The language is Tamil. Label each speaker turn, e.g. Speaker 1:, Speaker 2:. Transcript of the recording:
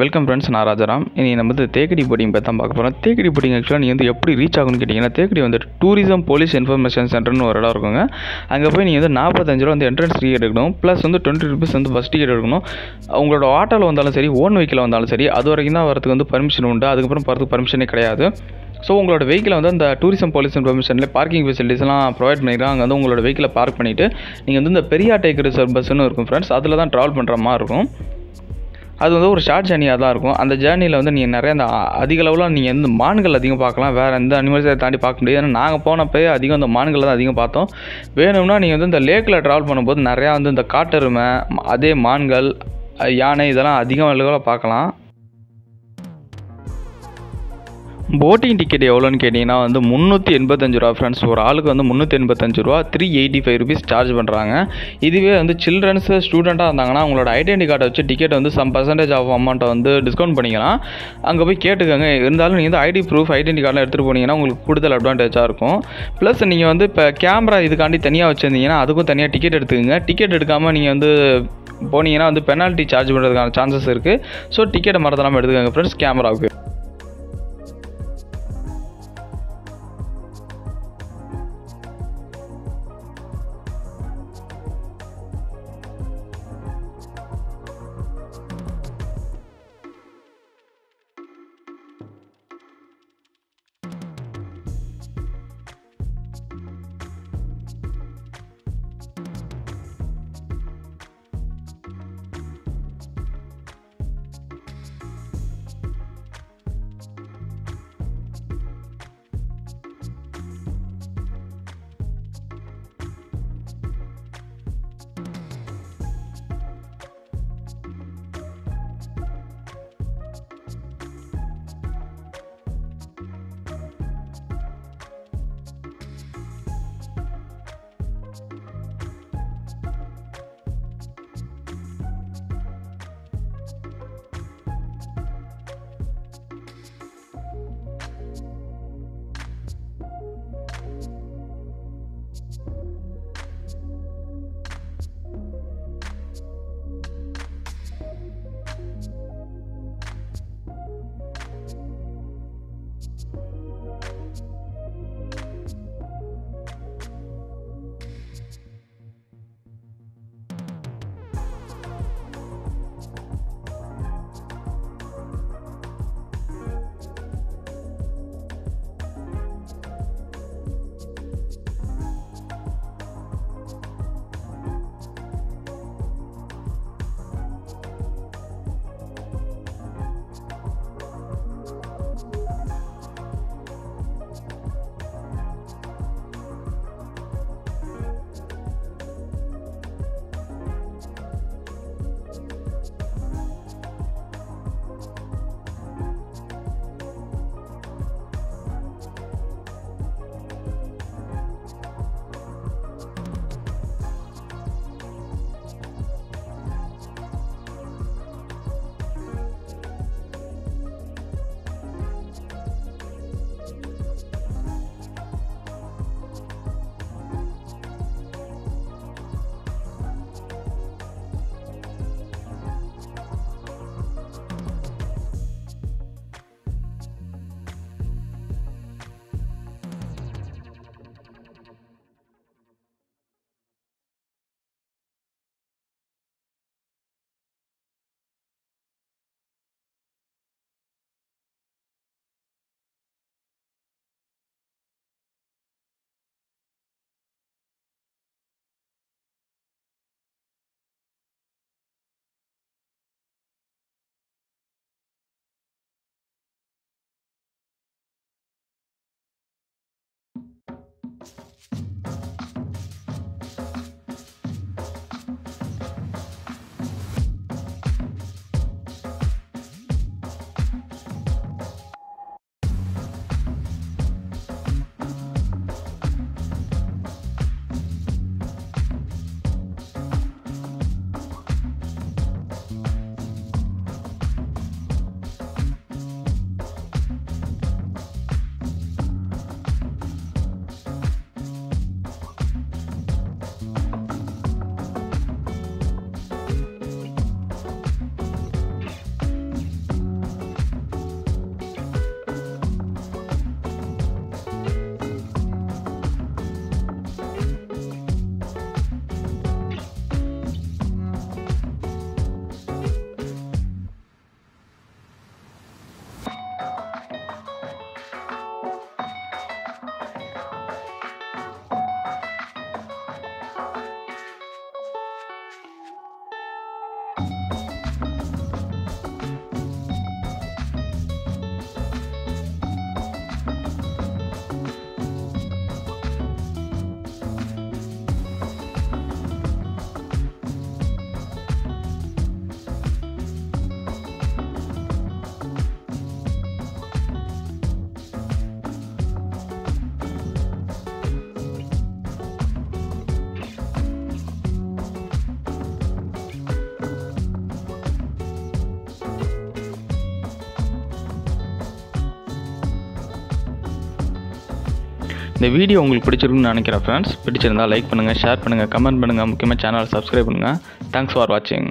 Speaker 1: வெல்கம் ஃப்ரெண்ட்ஸ் நான் ராஜாராம். இனி நம்ம வந்து தேக்கடி போட்டிங் பற்றி தான் பார்க்க போகிறோம் தேக்கடி போட்டிங் ஆக்சுவலாக நீங்கள் வந்து எப்படி ரீச் ஆகும்னு கேட்டிங்கன்னா தேக்கடி வந்து டூரிசம் போலீஸ் இன்ஃபர்மேஷன் சென்டர்னு ஒரு இடம் இருக்குங்க. அங்கே போய் நீங்கள் வந்து நாற்பத்தஞ்சு ரூபா வந்து என்ட்ரன்ஸ் டிக்கெட் எடுக்கணும். ப்ளஸ் வந்து டுவெண்ட்டி ருபீஸ் வந்து பஸ் டிக்கெட் எடுக்கணும். உங்களோட ஆட்டோவில் வந்தாலும் சரி ஓன் வெஹிக்கில் வந்தாலும் சரி அது வரைக்கும் தான் வரதுக்கு வந்து பர்மிஷன் உண்டு. அதுக்கப்புறம் போகிறதுக்கு பர்மிஷனே கிடையாது. ஸோ உங்களோட வெஹிக்கில் வந்து அந்த டூரிசம் போலீஸ் இன்ஃபர்மேஷனில் பார்க்கிங் ஃபெசிலிட்டிஸ்லாம் ப்ரொவைட் பண்ணிக்கிறாங்க அங்கே வந்து உங்களோட வெஹிக்கில் பார்க் பண்ணிவிட்டு நீங்கள் வந்து இந்த பெரியார் டேக் ரிசர்வ் பஸ்ஸுன்னு இருக்கும் ஃப்ரெண்ட்ஸ் அதில் தான் ட்ராவல் பண்ணுற மாதிரி இருக்கும். அது வந்து ஒரு ஷார்ட் ஜேர்னியாக தான் இருக்கும். அந்த ஜேர்னியில் வந்து நீங்கள் நிறைய அந்த அதிக அளவில் நீங்கள் வந்து மான்கள் அதிகம் பார்க்கலாம். வேறு எந்த அனிமல்ஸை தாண்டி பார்க்க முடியாது. ஏன்னா நாங்கள் போனப்போ அதிகம் அந்த மான்களை தான் அதிகம் பார்த்தோம். வேணும்னா நீங்கள் வந்து இந்த லேக்கில் ட்ராவல் பண்ணும்போது நிறையா வந்து இந்த காட்டெருமை அதே மான்கள் யானை இதெல்லாம் அதிகம் அளவில் பார்க்கலாம். போட்டிங் டிக்கெட் எவ்வளோன்னு கேட்டிங்கன்னா வந்து முந்நூற்றி எண்பத்தஞ்சு ரூபா ஃப்ரெண்ட்ஸ் ஒரு ஆளுக்கு வந்து முந்நூற்றி எண்பத்தஞ்சு ரூபா three eighty five rupees charge பண்ணுறாங்க இதுவே வந்து சில்ட்ரன்ஸு ஸ்டூடெண்ட்டாக இருந்தாங்கன்னா அவங்களோட ஐடென்டி கார்டை வச்சு டிக்கெட் வந்து சம் பர்சன்டேஜ் ஆஃப் அமௌண்ட்டை வந்து டிஸ்கவுண்ட் பண்ணிக்கலாம். அங்கே போய் கேட்டுக்கோங்க. இருந்தாலும் நீங்கள் வந்து ஐடி ப்ரூஃப் ஐடென்டி கார்டெலாம் எடுத்துகிட்டு போனீங்கன்னா உங்களுக்கு கூடுதல் அட்வான்டேஜாக இருக்கும். ப்ளஸ் நீங்கள் வந்து இப்போ கேமரா இதுக்காண்டி தனியாக வச்சுருந்தீங்கன்னா அதுக்கும் தனியாக டிக்கெட் எடுத்துக்கோங்க. டிக்கெட் எடுக்காமல் நீங்கள் வந்து போனீங்கன்னா வந்து பெனால்ட்டி சார்ஜ் பண்ணுறதுக்கான சான்சஸ் இருக்குது ஸோ டிக்கெட்டை மறந்துடாமல் எடுத்துக்கோங்க ஃப்ரெண்ட்ஸ் கேமராவுக்கு இந்த வீடியோ உங்களுக்கு பிடிச்சிருக்குன்னு நினைக்கிறேன் ஃப்ரெண்ட்ஸ் பிடிச்சிருந்தா லைக் பண்ணுங்கள் ஷேர் பண்ணுங்கள் கமெண்ட் பண்ணுங்கள் முக்கியமாக சேனலை சப்ஸ்கிரைப் பண்ணுங்கள் தேங்க்ஸ் ஃபார் வாட்சிங்